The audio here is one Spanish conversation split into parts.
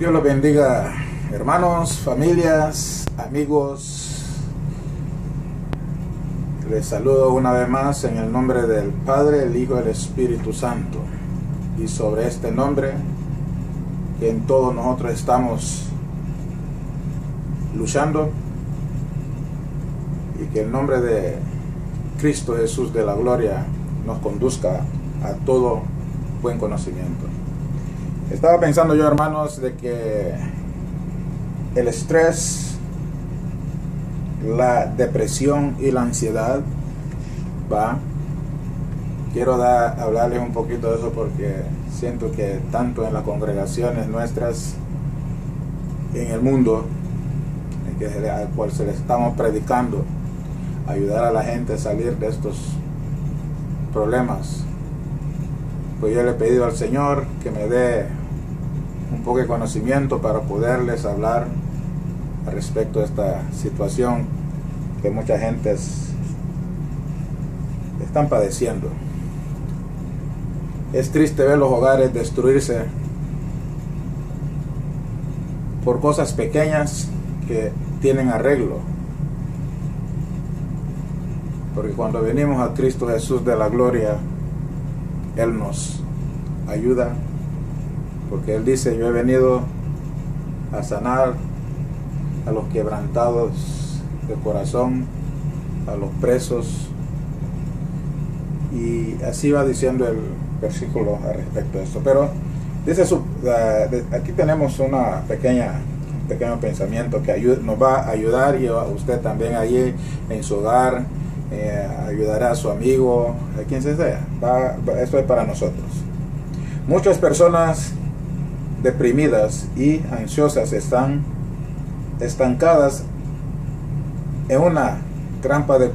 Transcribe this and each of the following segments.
Dios los bendiga, hermanos, familias, amigos. Les saludo una vez más en el nombre del Padre, el Hijo y el Espíritu Santo. Y sobre este nombre, que en todos nosotros estamos luchando, y que el nombre de Cristo Jesús de la Gloria nos conduzca a todo buen conocimiento. Estaba pensando yo, hermanos, de que el estrés, la depresión y la ansiedad va. Quiero dar, hablarles un poquito de eso porque siento que tanto en las congregaciones nuestras, en el mundo, al cual se le estamos predicando, ayudar a la gente a salir de estos problemas. Pues yo le he pedido al Señor que me dé un poco de conocimiento para poderles hablar respecto a esta situación que mucha gente están padeciendo. Es triste ver los hogares destruirse por cosas pequeñas que tienen arreglo. Porque cuando venimos a Cristo Jesús de la gloria, Él nos ayuda porque Él dice, yo he venido a sanar a los quebrantados de corazón, a los presos. Y así va diciendo el versículo al respecto de esto. Pero dice su, aquí tenemos una pequeña un pequeño pensamiento que nos va a ayudar y a usted también allí en su hogar, eh, ayudará a su amigo, a quien sea. esto es para nosotros. Muchas personas deprimidas y ansiosas están estancadas en una trampa de,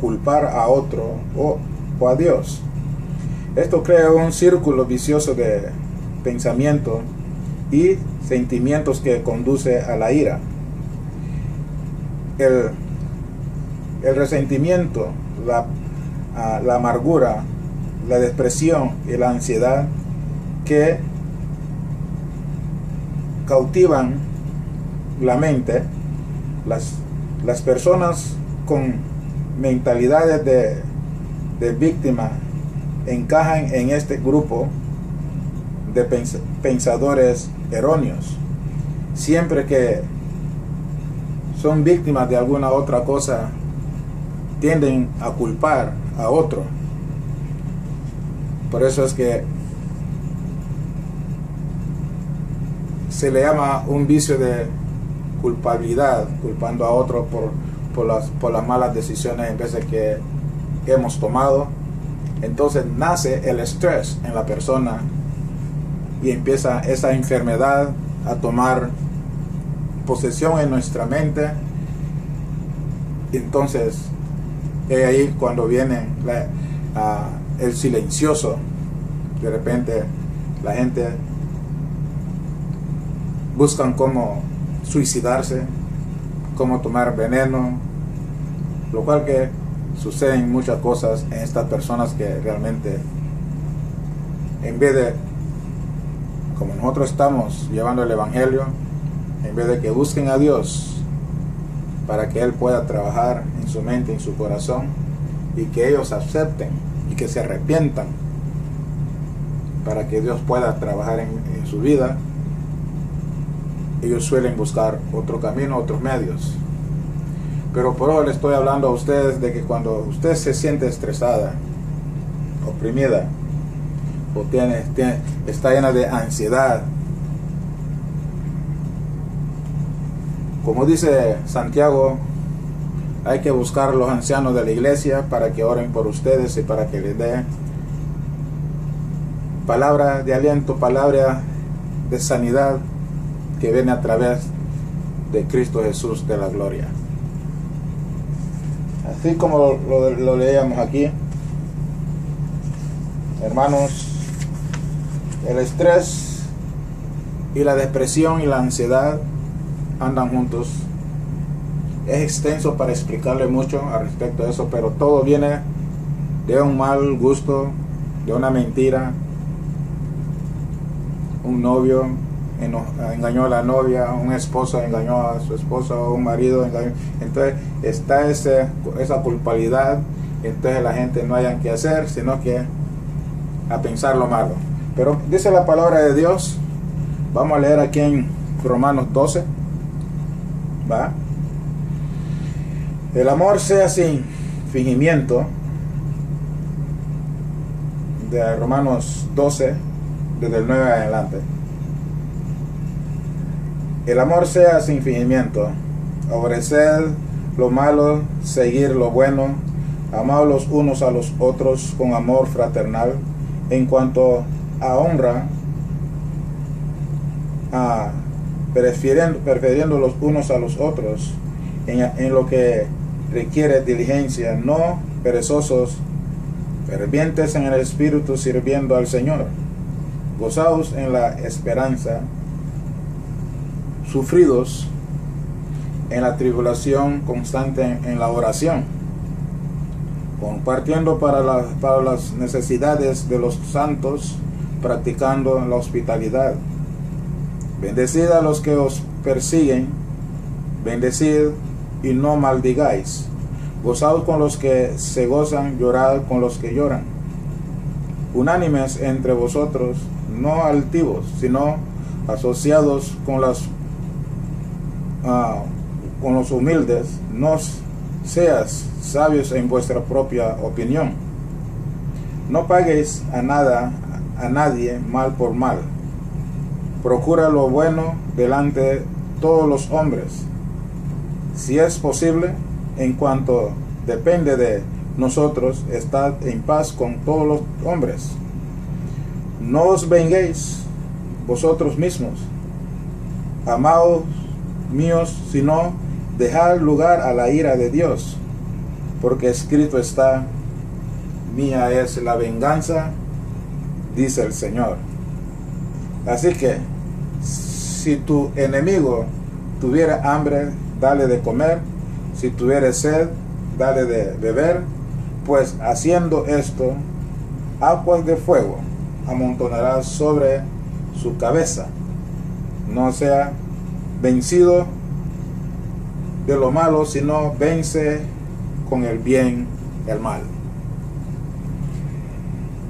culpar a otro o, a Dios. Esto crea un círculo vicioso de pensamiento y sentimientos que conduce a la ira. El, resentimiento, la, la amargura, la depresión y la ansiedad que cautivan la mente, las, las personas con mentalidades de, de víctima encajan en este grupo de pensadores erróneos. Siempre que son víctimas de alguna otra cosa, tienden a culpar a otro. Por eso es que se le llama un vicio de culpabilidad, culpando a otro por, por, las, por las malas decisiones en de que hemos tomado. Entonces nace el estrés en la persona y empieza esa enfermedad a tomar posesión en nuestra mente. Entonces es ahí cuando viene el silencioso. De repente la gente buscan cómo suicidarse, cómo tomar veneno, lo cual que suceden muchas cosas en estas personas que realmente en vez de como nosotros estamos llevando el evangelio, en vez de que busquen a Dios para que Él pueda trabajar en su mente, en su corazón, y que ellos acepten y que se arrepientan para que Dios pueda trabajar en, en su vida, ellos suelen buscar otro camino, otros medios. Pero por hoy le estoy hablando a ustedes de que cuando usted se siente estresada, oprimida, o tiene, está llena de ansiedad, como dice Santiago, hay que buscar a los ancianos de la iglesia para que oren por ustedes y para que les den palabra de aliento, palabra de sanidad, que viene a través de Cristo Jesús de la gloria. Así como lo, leíamos aquí, hermanos, el estrés y la depresión y la ansiedad andan juntos. Es extenso para explicarle mucho al respecto de eso, pero todo viene de un mal gusto, de una mentira, un novio, engañó a la novia, un esposo engañó a su esposa, un marido engañó. Entonces está ese, esa culpabilidad, entonces la gente no hayan que hacer, sino que a pensar lo malo. Pero dice la palabra de Dios, vamos a leer aquí en Romanos 12, ¿va? El amor sea sin fingimiento, de Romanos 12, desde el 9 adelante. El amor sea sin fingimiento, aborrecer lo malo, seguir lo bueno, amar los unos a los otros con amor fraternal, en cuanto a honra, a prefiriendo, los unos a los otros, en, en lo que requiere diligencia, no perezosos, fervientes en el Espíritu sirviendo al Señor, gozados en la esperanza, sufridos en la tribulación constante en la oración, compartiendo para, para las necesidades de los santos, practicando la hospitalidad. Bendecid a los que os persiguen, bendecid y no maldigáis. Gozaos con los que se gozan, llorad con los que lloran. Unánimes entre vosotros, no altivos, sino asociados con las Ah, con los humildes, no seas sabios en vuestra propia opinión. No paguéis a nada, a nadie mal por mal. Procura lo bueno delante de todos los hombres. Si es posible, en cuanto depende de nosotros, estad en paz con todos los hombres. No os venguéis vosotros mismos. Amaos míos, sino dejar lugar a la ira de Dios, porque escrito está, mía es la venganza, dice el Señor. Así que, si tu enemigo tuviera hambre, dale de comer, si tuviera sed, dale de beber, pues haciendo esto, aguas de fuego amontonarás sobre su cabeza. No sea vencido de lo malo, sino vence con el bien el mal.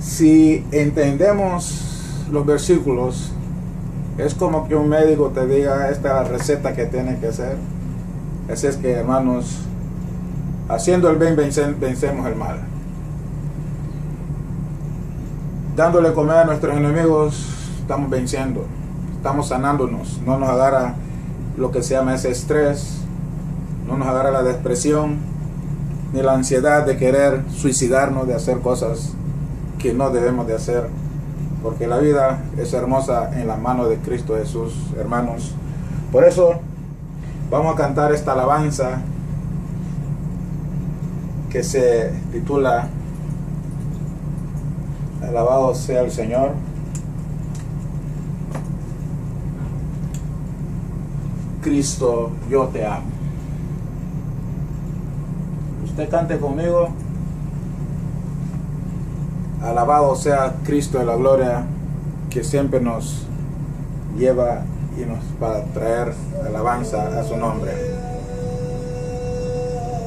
Si entendemos los versículos, es como que un médico te diga esta receta que tiene que hacer. Es que, hermanos, haciendo el bien vencemos el mal. Dándole comer a nuestros enemigos, estamos venciendo, estamos sanándonos, no nos agarra lo que se llama ese estrés, no nos agarra la depresión, ni la ansiedad de querer suicidarnos, de hacer cosas que no debemos de hacer, porque la vida es hermosa en la mano de Cristo Jesús, hermanos. Por eso vamos a cantar esta alabanza que se titula Alabado sea el Señor. Cristo, yo te amo. Usted cante conmigo. Alabado sea Cristo de la gloria que siempre nos lleva y nos para traer alabanza a su nombre.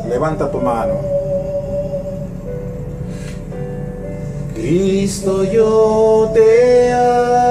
Levanta tu mano. Cristo yo te amo.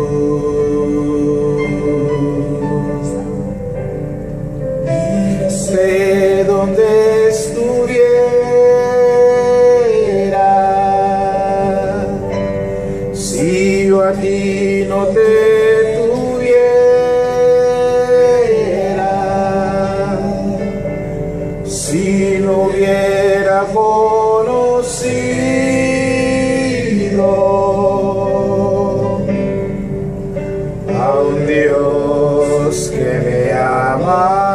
a un Dios que me ama.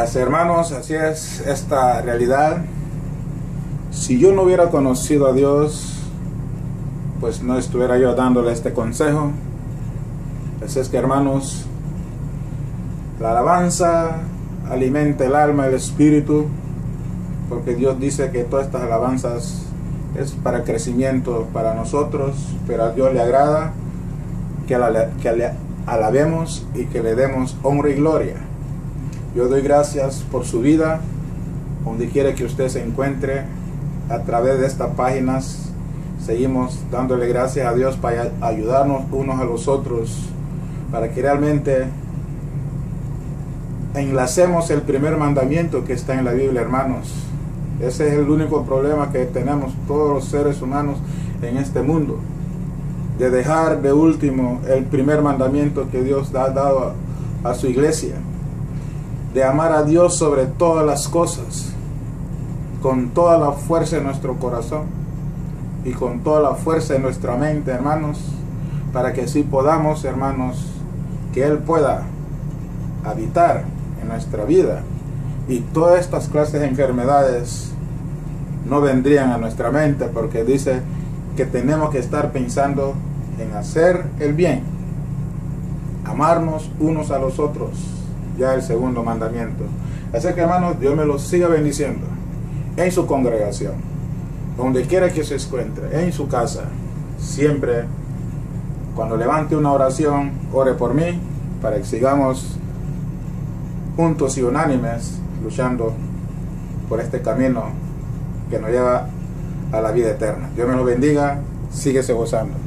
Hermanos, así es esta realidad. Si yo no hubiera conocido a Dios, pues no estuviera yo dándole este consejo. Así es que hermanos, la alabanza alimenta el alma, el espíritu, porque Dios dice que todas estas alabanzas es para crecimiento para nosotros, pero a Dios le agrada que, que le alabemos y que le demos honra y gloria. Yo doy gracias por su vida, donde quiera que usted se encuentre, a través de estas páginas. Seguimos dándole gracias a Dios para ayudarnos unos a los otros, para que realmente enlacemos el primer mandamiento que está en la Biblia, hermanos. Ese es el único problema que tenemos todos los seres humanos en este mundo. De dejar de último el primer mandamiento que Dios ha dado a su iglesia. De amar a Dios sobre todas las cosas. Con toda la fuerza de nuestro corazón. Y con toda la fuerza de nuestra mente, hermanos. Para que así podamos, hermanos, que Él pueda habitar en nuestra vida. Y todas estas clases de enfermedades no vendrían a nuestra mente porque dice que tenemos que estar pensando en hacer el bien, amarnos unos a los otros, ya el segundo mandamiento. Así que hermanos, Dios me los siga bendiciendo en su congregación, donde quiera que se encuentre, en su casa, siempre cuando levante una oración, ore por mí para que sigamos juntos y unánimes luchando por este camino que nos lleva a la vida eterna. Dios me lo bendiga, síguese gozando.